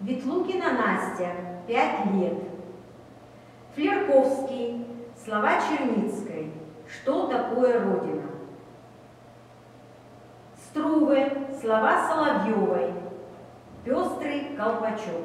Ветлукина Настя, 5 лет. Флерковский, слова Черницкой. Что такое Родина? Струвы, слова Соловьевой. Пестрый колпачок.